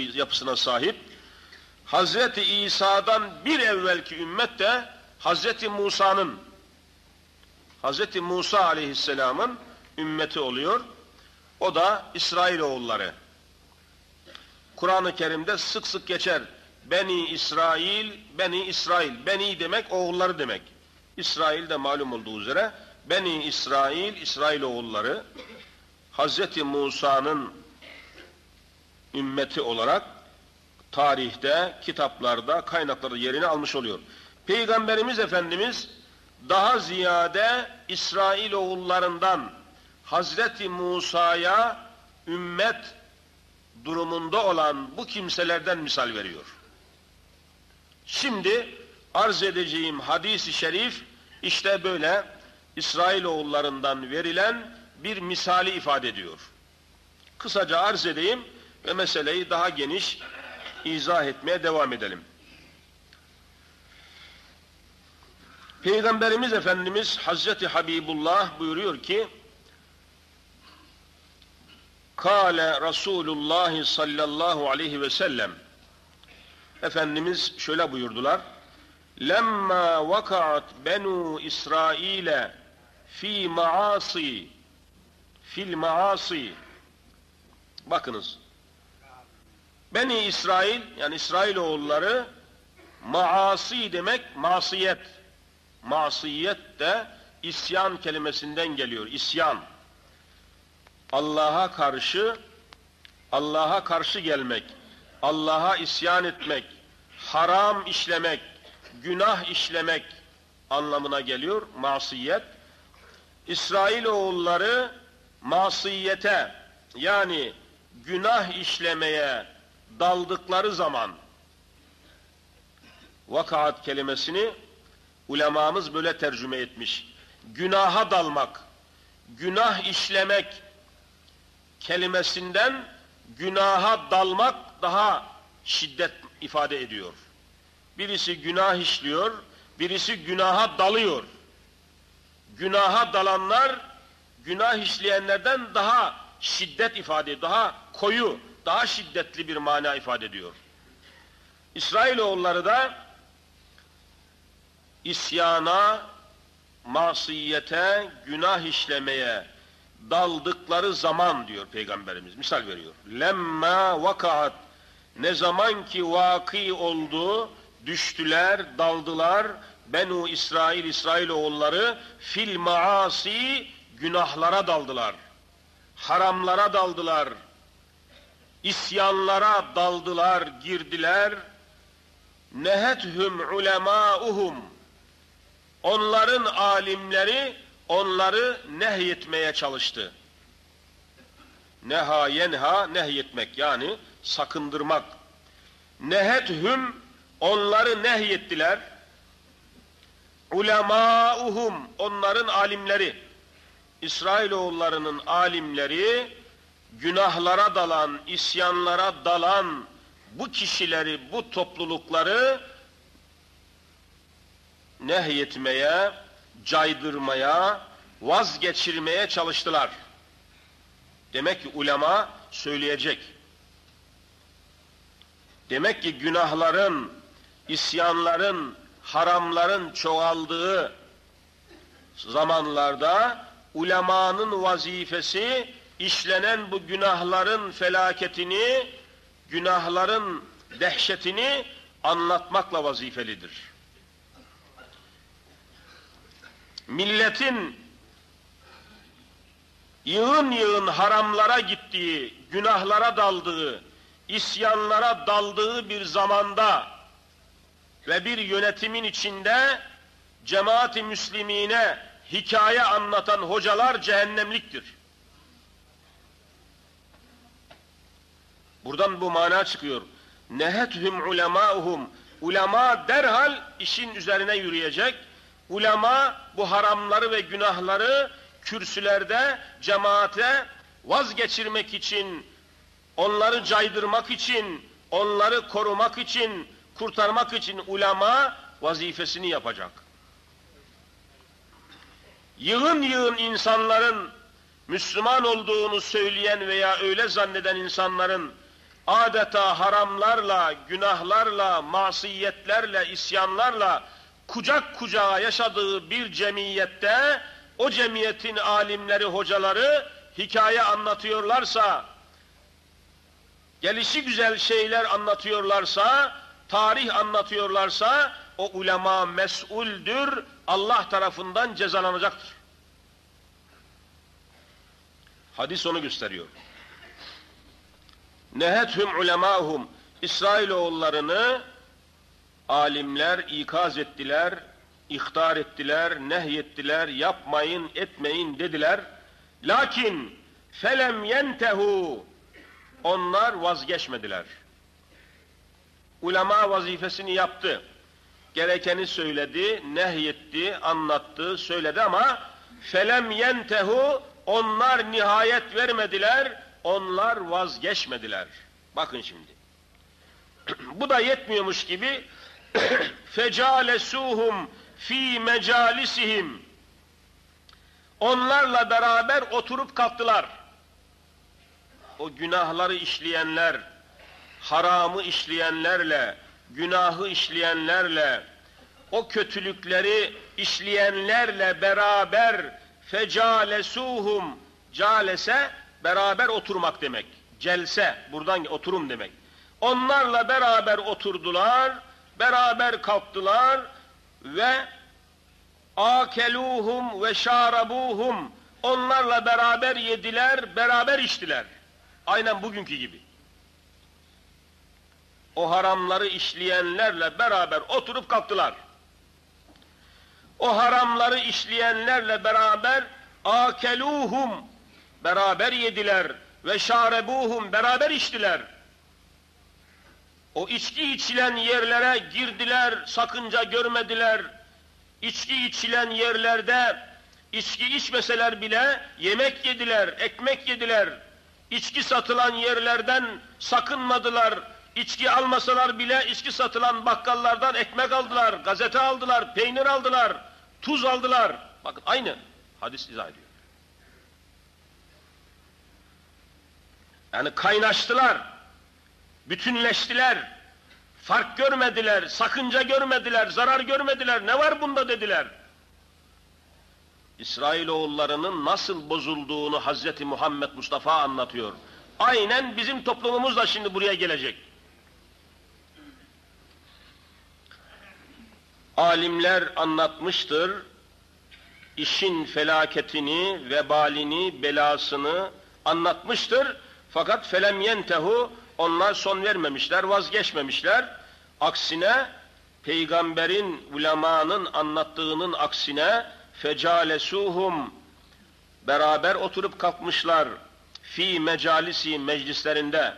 yapı, yapısına sahip. Hazreti İsa'dan bir evvelki ümmet de Hazreti Musa'nın Hazreti Musa aleyhisselamın ümmeti oluyor. O da İsrailoğulları. Kur'an-ı Kerim'de sık sık geçer. Beni İsrail, Beni İsrail. Beni demek oğulları demek. İsrail de malum olduğu üzere Beni İsrail, İsrail oğulları Hazreti Musa'nın ümmeti olarak tarihte, kitaplarda, kaynaklarda yerini almış oluyor. Peygamberimiz Efendimiz daha ziyade İsrail oğullarından Hazreti Musa'ya ümmet durumunda olan bu kimselerden misal veriyor. Şimdi arz edeceğim hadis-i şerif işte böyle İsrail oğullarından verilen bir misali ifade ediyor. Kısaca arz edeyim ve meseleyi daha geniş izah etmeye devam edelim. Peygamberimiz Efendimiz Hazreti Habibullah buyuruyor ki Kale Resulullah sallallahu aleyhi ve sellem. Efendimiz şöyle buyurdular Lemma vakaat benu İsrail'e fi maasi fil maasi bakınız Beni İsrail yani İsrail oğulları maasi demek masiyet. Masiyet de isyan kelimesinden geliyor isyan. Allah'a karşı Allah'a karşı gelmek Allah'a isyan etmek haram işlemek günah işlemek anlamına geliyor masiyet. İsrail oğulları masiyete yani günah işlemeye daldıkları zaman vakaat kelimesini ulemamız böyle tercüme etmiş. Günaha dalmak, günah işlemek kelimesinden günaha dalmak daha şiddet ifade ediyor. Birisi günah işliyor, birisi günaha dalıyor. Günaha dalanlar günah işleyenlerden daha şiddet ifade daha koyu, daha şiddetli bir mana ifade ediyor. İsrailoğulları da isyana, masiyete, günah işlemeye daldıkları zaman diyor Peygamberimiz. Misal veriyor. Lemma vakaat ne zaman ki vaki oldu, düştüler, daldılar, Benu İsrail, İsrail oğulları fil maasi günahlara daldılar. Haramlara daldılar. İsyanlara daldılar, girdiler. Nehethum ulemauhum Onların alimleri onları nehyetmeye çalıştı. Neha yenha nehyetmek yani sakındırmak. Nehethum onları nehyettiler. Ulemauhum onların alimleri. İsrailoğullarının alimleri günahlara dalan, isyanlara dalan bu kişileri, bu toplulukları nehyetmeye, caydırmaya, vazgeçirmeye çalıştılar. Demek ki ulema söyleyecek. Demek ki günahların, isyanların, haramların çoğaldığı zamanlarda ulemanın vazifesi işlenen bu günahların felaketini, günahların dehşetini anlatmakla vazifelidir. Milletin yığın yığın haramlara gittiği, günahlara daldığı, isyanlara daldığı bir zamanda ve bir yönetimin içinde cemaati müslimine hikaye anlatan hocalar cehennemliktir. Buradan bu mana çıkıyor. Nehethum ulemauhum. Ulema derhal işin üzerine yürüyecek. Ulema bu haramları ve günahları kürsülerde cemaate vazgeçirmek için, onları caydırmak için, onları korumak için, kurtarmak için ulema vazifesini yapacak. Yığın yığın insanların Müslüman olduğunu söyleyen veya öyle zanneden insanların adeta haramlarla, günahlarla, masiyetlerle, isyanlarla kucak kucağa yaşadığı bir cemiyette o cemiyetin alimleri, hocaları hikaye anlatıyorlarsa, gelişi güzel şeyler anlatıyorlarsa, tarih anlatıyorlarsa o ulema mesuldür, Allah tarafından cezalanacaktır. Hadis onu gösteriyor. Nehethum ulemahum İsrailoğullarını alimler ikaz ettiler, ihtar ettiler, nehyettiler, yapmayın, etmeyin dediler. Lakin felem yentehu onlar vazgeçmediler. Ulema vazifesini yaptı. Gerekeni söyledi, nehyetti, anlattı, söyledi ama felem yentehu onlar nihayet vermediler, onlar vazgeçmediler. Bakın şimdi. Bu da yetmiyormuş gibi fecalesuhum fi mecalisihim onlarla beraber oturup kalktılar. O günahları işleyenler, haramı işleyenlerle, günahı işleyenlerle, o kötülükleri işleyenlerle beraber fecalesuhum calese beraber oturmak demek. Celse buradan oturum demek. Onlarla beraber oturdular, beraber kalktılar ve akeluhum ve şarabuhum onlarla beraber yediler, beraber içtiler. Aynen bugünkü gibi. O haramları işleyenlerle beraber oturup kalktılar. O haramları işleyenlerle beraber akeluhum beraber yediler ve şarebuhum beraber içtiler. O içki içilen yerlere girdiler, sakınca görmediler. İçki içilen yerlerde içki içmeseler bile yemek yediler, ekmek yediler. İçki satılan yerlerden sakınmadılar. İçki almasalar bile içki satılan bakkallardan ekmek aldılar, gazete aldılar, peynir aldılar, tuz aldılar. Bakın aynı hadis izah ediyor. Yani kaynaştılar, bütünleştiler, fark görmediler, sakınca görmediler, zarar görmediler, ne var bunda dediler. İsrailoğullarının nasıl bozulduğunu Hazreti Muhammed Mustafa anlatıyor. Aynen bizim toplumumuz da şimdi buraya gelecek. Alimler anlatmıştır, işin felaketini, vebalini, belasını anlatmıştır. Fakat felem yentehu onlar son vermemişler, vazgeçmemişler. Aksine peygamberin, ulemanın anlattığının aksine fecalesuhum beraber oturup kalkmışlar fi mecalisi meclislerinde.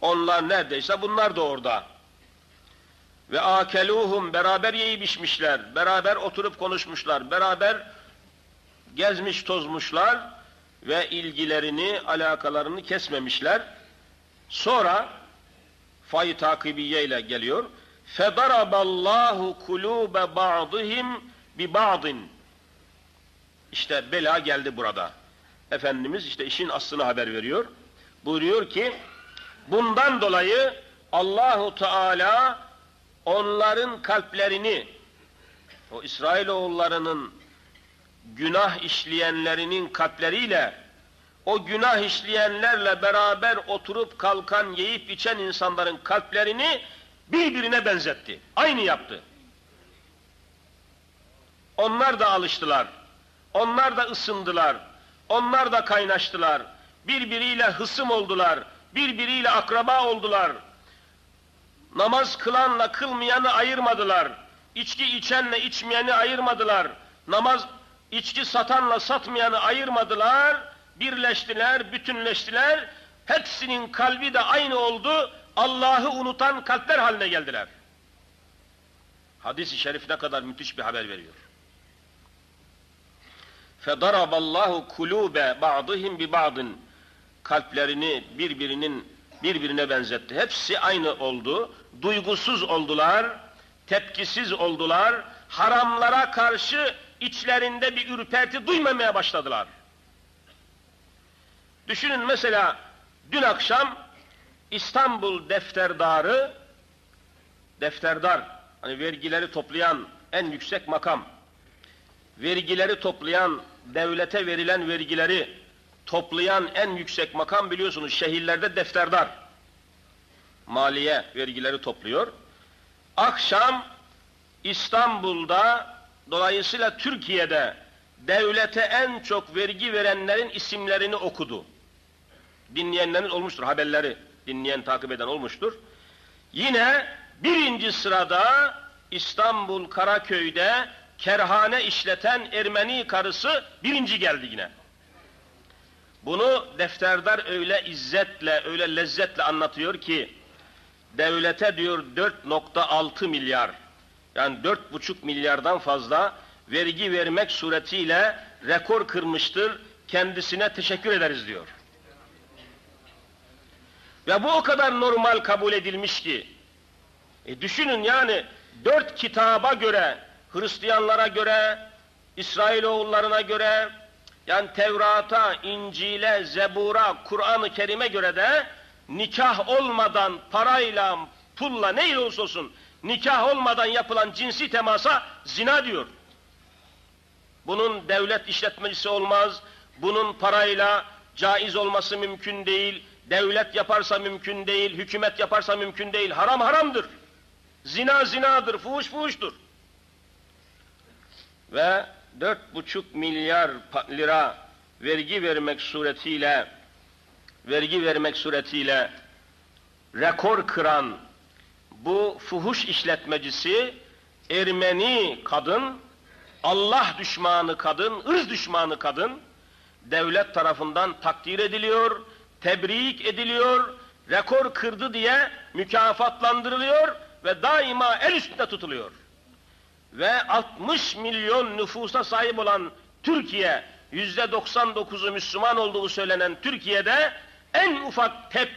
Onlar neredeyse bunlar da orada. Ve akeluhum beraber yiyip içmişler, beraber oturup konuşmuşlar, beraber gezmiş tozmuşlar ve ilgilerini, alakalarını kesmemişler. Sonra fay takibiye ile geliyor. Fedaraballahu kulube ba'dihim bi ba'din. İşte bela geldi burada. Efendimiz işte işin aslını haber veriyor. Buyuruyor ki bundan dolayı Allahu Teala onların kalplerini o İsrailoğullarının günah işleyenlerinin kalpleriyle o günah işleyenlerle beraber oturup kalkan, yiyip içen insanların kalplerini birbirine benzetti. Aynı yaptı. Onlar da alıştılar. Onlar da ısındılar. Onlar da kaynaştılar. Birbiriyle hısım oldular. Birbiriyle akraba oldular. Namaz kılanla kılmayanı ayırmadılar. İçki içenle içmeyeni ayırmadılar. Namaz içki satanla satmayanı ayırmadılar. Birleştiler, bütünleştiler. Hepsinin kalbi de aynı oldu. Allah'ı unutan kalpler haline geldiler. Hadis-i şerif ne kadar müthiş bir haber veriyor. فَضَرَبَ اللّٰهُ كُلُوبَ بَعْضِهِمْ بِبَعْضٍ Kalplerini birbirinin birbirine benzetti. Hepsi aynı oldu. Duygusuz oldular, tepkisiz oldular. Haramlara karşı içlerinde bir ürperti duymamaya başladılar. Düşünün mesela dün akşam İstanbul defterdarı defterdar hani vergileri toplayan en yüksek makam vergileri toplayan devlete verilen vergileri toplayan en yüksek makam biliyorsunuz şehirlerde defterdar maliye vergileri topluyor. Akşam İstanbul'da dolayısıyla Türkiye'de devlete en çok vergi verenlerin isimlerini okudu. Dinleyenlerin olmuştur haberleri dinleyen takip eden olmuştur. Yine birinci sırada İstanbul Karaköy'de kerhane işleten Ermeni karısı birinci geldi yine. Bunu defterdar öyle izzetle, öyle lezzetle anlatıyor ki devlete diyor 4.6 milyar yani 4.5 milyardan fazla vergi vermek suretiyle rekor kırmıştır. Kendisine teşekkür ederiz diyor. Ve bu o kadar normal kabul edilmiş ki e düşünün yani dört kitaba göre Hristiyanlara göre İsrailoğullarına göre yani Tevrat'a, İncil'e, Zebur'a, Kur'an-ı Kerim'e göre de nikah olmadan parayla, pulla ne olursa olsun nikah olmadan yapılan cinsi temasa zina diyor. Bunun devlet işletmecisi olmaz, bunun parayla caiz olması mümkün değil, devlet yaparsa mümkün değil, hükümet yaparsa mümkün değil, haram haramdır. Zina zinadır, fuhuş fuhuştur. Ve dört buçuk milyar lira vergi vermek suretiyle vergi vermek suretiyle rekor kıran bu fuhuş işletmecisi Ermeni kadın, Allah düşmanı kadın, ırz düşmanı kadın devlet tarafından takdir ediliyor, tebrik ediliyor, rekor kırdı diye mükafatlandırılıyor ve daima el üstünde tutuluyor. Ve 60 milyon nüfusa sahip olan Türkiye, yüzde 99'u Müslüman olduğu söylenen Türkiye'de en ufak tep